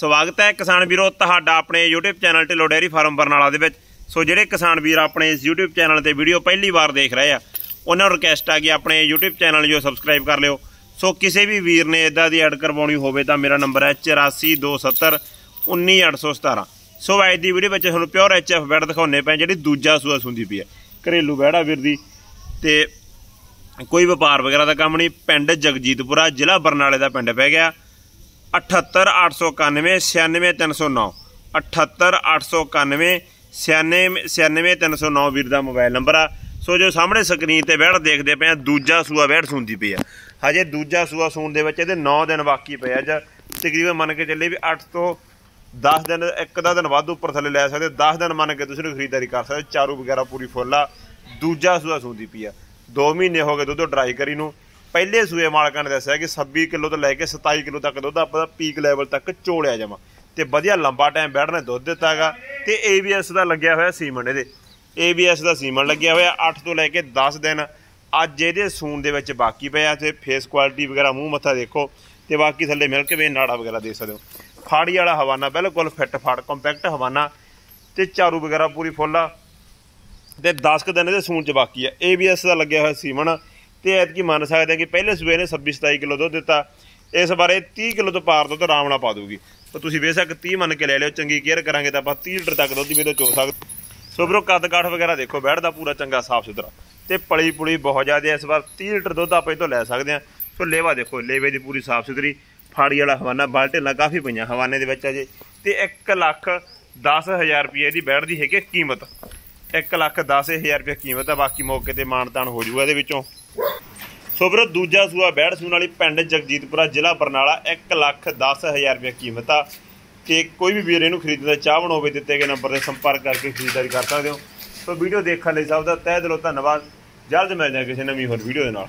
ਸਵਾਗਤ ਹੈ ਕਿਸਾਨ ਵੀਰੋ ਤੁਹਾਡਾ ਆਪਣੇ YouTube channel Dhillon dairy farm Barnala ਦੇ ਵਿੱਚ। ਸੋ ਜਿਹੜੇ ਕਿਸਾਨ ਵੀਰ ਆਪਣੇ ਇਸ YouTube ਚੈਨਲ ਤੇ ਵੀਡੀਓ ਪਹਿਲੀ ਵਾਰ ਦੇਖ ਰਹੇ ਆ, ਉਹਨਾਂ ਨੂੰ ਰਿਕਵੈਸਟ ਆ ਕਿ ਆਪਣੇ YouTube ਚੈਨਲ ਜੋ ਸਬਸਕ੍ਰਾਈਬ ਕਰ ਲਿਓ। ਸੋ ਕਿਸੇ ਵੀ ਵੀਰ ਨੇ ਇਦਾਂ ਦੀ ਐਡ ਕਰਵਾਉਣੀ ਹੋਵੇ ਤਾਂ ਮੇਰਾ ਨੰਬਰ ਹੈ 8427 19817 ਸੋ ਅੱਜ ਦੀ ਵੀਡੀਓ ਵਿੱਚ ਤੁਹਾਨੂੰ ਪਿਓਰ ਐਚਐਫ ਬੈਡ ਦਿਖਾਉਣੇ ਪਏ ਜਿਹੜੀ ਦੂਜਾ ਸੂਆ ਸੁੰਦੀ ਪਈ ਹੈ। ਘਰੇਲੂ ਬੈੜਾ ਵੀਰ ਦੀ। ਤੇ ਕੋਈ ਵਪਾਰ ਵਗੈਰਾ ਦਾ ਕੰਮ ਨਹੀਂ, ਪਿੰਡ ਜਗਜੀਤਪੁਰਾ ਜ਼ਿਲ੍ਹਾ ਬਰਨਾਲੇ ਦਾ ਪਿੰਡ ਪੈ ਗਿਆ। 78891 96309 78891 96309 ਵੀਰ ਦਾ ਮੋਬਾਈਲ ਨੰਬਰ ਆ। ਸੋ ਜੋ ਸਾਹਮਣੇ ਸਕਰੀਨ ਤੇ ਵਹਿੜ ਦੇਖਦੇ ਪਏ ਆ, ਦੂਜਾ ਸੂਆ ਵਹਿੜ ਸੁੰਦੀ ਪਈ ਆ। ਹਜੇ ਦੂਜਾ ਸੂਆ ਸੂਣ ਦੇ ਵਿੱਚ ਇਹਦੇ 9 ਦਿਨ ਬਾਕੀ ਪਏ ਆ। ਜਾਂ ਤਕਰੀਬਨ ਮੰਨ ਕੇ ਚੱਲੇ ਵੀ 8 ਤੋਂ 10 ਦਿਨ, ਇੱਕ ਦਾ ਦਿਨ ਵੱਧ ਉੱਪਰ ਥੱਲੇ ਲੈ ਸਕਦੇ। 10 ਦਿਨ ਮੰਨ ਕੇ ਤੁਸੀਂ ਖਰੀਦਦਾਰੀ ਕਰ ਸਕਦੇ ਚਾਰੂ ਵਗੈਰਾ ਪੂਰੀ ਫੁੱਲ ਆ। ਦੂਜਾ ਸੂਆ ਸੁੰਦੀ ਪਈ ਆ। 2 ਮਹੀਨੇ ਹੋ ਗਏ ਦੁੱਧ ਡਰਾਈ ਕਰੀ ਨੂੰ। ਪਹਿਲੇ ਸੂਏ ਮਾਲਕਾਂ ਨੇ ਦੱਸਿਆ ਕਿ 26 ਕਿਲੋ ਤੋਂ ਲੈ ਕੇ 27 ਕਿਲੋ ਤੱਕ ਦੁੱਧ ਆਪਾਂ ਪੀਕ ਲੈਵਲ ਤੱਕ ਚੋਲਿਆ ਜਾਵਾਂ। ਤੇ ਵਧੀਆ ਲੰਬਾ ਟਾਈਮ ਬੈਠਣੇ ਦੁੱਧ ਦਿੱਤਾਗਾ ਤੇ ABS ਦਾ ਲੱਗਿਆ ਹੋਇਆ ਸੀਮਨ ਇਹਦੇ। ABS ਦਾ ਸੀਮਨ ਲੱਗਿਆ ਹੋਇਆ 8 ਤੋਂ ਲੈ ਕੇ 10 ਦਿਨ। ਅੱਜ ਇਹਦੇ ਸੂਨ ਦੇ ਵਿੱਚ ਬਾਕੀ ਪਿਆ ਤੇ ਫੇਸ ਕੁਆਲਿਟੀ ਵਗੈਰਾ ਮੂੰਹ ਮੱਥਾ ਦੇਖੋ। ਤੇ ਬਾਕੀ ਥੱਲੇ ਮਿਲ ਕੇ ਵੇ ਨਾੜਾ ਵਗੈਰਾ ਦੇ ਸਕਦੇ ਹੋ। ਫਾੜੀ ਵਾਲਾ ਹਵਾਨਾ ਬਿਲਕੁਲ ਫਿੱਟ ਫਾੜ ਕੰਪੈਕਟ ਹਵਾਨਾ। ਤੇ ਚਾਰੂ ਵਗੈਰਾ ਪੂਰੀ ਫੁੱਲ ਆ। ਤੇ 10 ਕ ਦਿਨ ਇਹਦੇ ਸੂਨ ਚ ਬਾਕੀ ਆ। ABS ਦਾ ਲੱਗਿਆ ਹੋਇਆ ਸੀਮਨ ਤੇ ਐਤਕੀ ਮੰਨ ਸਕਦੇ ਆ ਕਿ ਪਹਿਲੇ ਸੂਏ ਨੇ 26 27 ਕਿਲੋ ਦੁੱਧ ਦਿੱਤਾ। ਇਸ ਬਾਰੇ 30 ਕਿਲੋ ਤੋਂ ਪਾਰ ਦੁੱਧ ਆਰਾਮ ਨਾਲ ਪਾ ਦੂਗੀ ਤਾਂ ਤੁਸੀਂ ਬੇਸ਼ੱਕ 30 ਮੰਨ ਕੇ ਲੈ ਲਿਓ, ਚੰਗੀ ਕੇਅਰ ਕਰਾਂਗੇ ਤਾਂ ਆਪਾਂ 30 ਲੀਟਰ ਤੱਕ ਦੁੱਧ ਵੀ ਇਹਦੇ ਚੋ ਸਕਦੇ ਸੋ ਬਰੋ ਕੱਦ ਕਾਠ ਵਗੈਰਾ ਦੇਖੋ, ਬੈਠਦਾ ਪੂਰਾ ਚੰਗਾ, ਸਾਫ਼ ਸੁਥਰਾ। ਤੇ ਪਲੀ ਪੁਲੀ ਬਹੁਤ ਜ਼ਿਆਦਾ ਇਸ ਵਾਰ 30 ਲੀਟਰ ਦੁੱਧ ਆਪਾਂ ਇਹ ਤੋਂ ਲੈ ਸਕਦੇ ਆ ਸੋ ਲੇਵਾ ਦੇਖੋ, ਲੇਵੇ ਦੀ ਪੂਰੀ ਸਾਫ਼ ਸੁਥਰੀ, ਫਾੜੀ ਵਾਲਾ ਹਵਾਨਾ ਬਾਲਟੇਲਾ ਕਾਫੀ ਪਈਆਂ ਹਵਾਨੇ ਦੇ ਵਿੱਚ ਅਜੇ। ਤੇ 1 ਲੱਖ 10000 ਰੁਪਏ ਦੀ ਬੈਠ ਦੀ ਹੈਗੀ ਕੀਮਤ। 1 ਲੱਖ 10000 ਰੁਪਏ ਕੀਮਤ ਆ, ਬਾਕੀ ਮੌਕੇ ਤੇ ਮਾਨਤਾਨ ਹੋ ਜੂਗਾ ਇਹਦੇ ਵਿੱਚੋਂ। ਸੋ ਵੀਰੋ ਦੂਜਾ ਸੂਆ ਬੈੜ ਸੂਣ ਵਾਲੀ ਪਿੰਡ ਜਗਜੀਤਪੁਰਾ, ਜ਼ਿਲ੍ਹਾ ਬਰਨਾਲਾ 1 ਲੱਖ 10000 ਰੁਪਏ ਕੀਮਤ ਆ। ਤੇ ਕੋਈ ਵੀ ਵੀਰ ਇਹਨੂੰ ਖਰੀਦਣ ਦਾ ਚਾਹਵਣ ਹੋਵੇ ਦਿੱਤੇ ਗਏ ਨੰਬਰ ਤੇ ਸੰਪਰਕ ਕਰਕੇ ਖਰੀਦਦਾਰੀ ਕਰ ਸਕਦੇ ਹੋ। ਸੋ ਵੀਡੀਓ ਦੇਖਣ ਲਈ ਸਭ ਦਾ ਤਹਿ ਦਿਲੋਂ ਧੰਨਵਾਦ। ਜਲਦ ਮਿਲਦੇ ਹਾਂ ਕਿਸੇ ਨਵੀਂ ਹੋਰ ਵੀਡੀਓ ਦੇ ਨਾਲ।